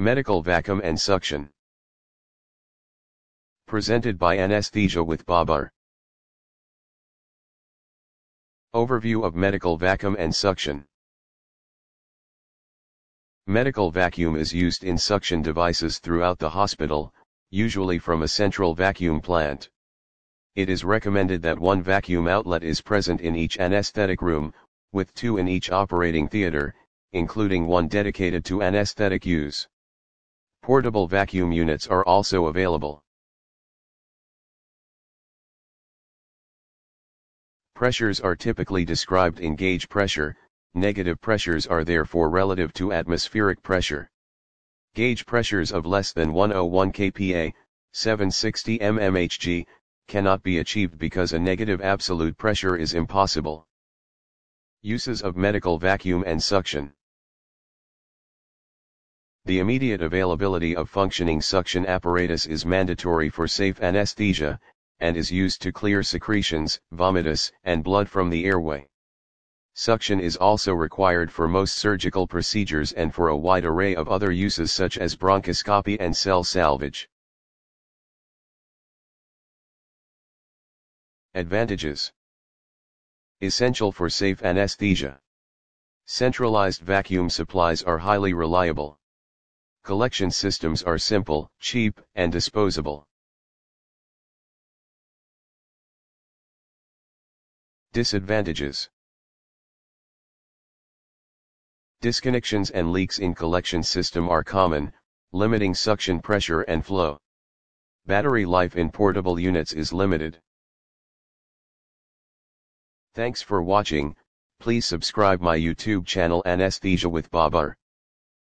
Medical vacuum and suction. Presented by Anesthesia with Babar. Overview of medical vacuum and suction. Medical vacuum is used in suction devices throughout the hospital, usually from a central vacuum plant. It is recommended that one vacuum outlet is present in each anesthetic room, with two in each operating theater, including one dedicated to anesthetic use. Portable vacuum units are also available. Pressures are typically described in gauge pressure, negative pressures are therefore relative to atmospheric pressure. Gauge pressures of less than 101 kPa, 760 mmHg, cannot be achieved because a negative absolute pressure is impossible. Uses of medical vacuum and suction. The immediate availability of functioning suction apparatus is mandatory for safe anesthesia, and is used to clear secretions, vomitus, and blood from the airway. Suction is also required for most surgical procedures and for a wide array of other uses such as bronchoscopy and cell salvage. Advantages Essential for safe anesthesia. Centralized vacuum supplies are highly reliable. Collection systems are simple, cheap, and disposable. Disadvantages Disconnections and leaks in collection system are common, limiting suction pressure and flow. Battery life in portable units is limited. Thanks for watching, please subscribe my YouTube channel Anesthesia with Babar.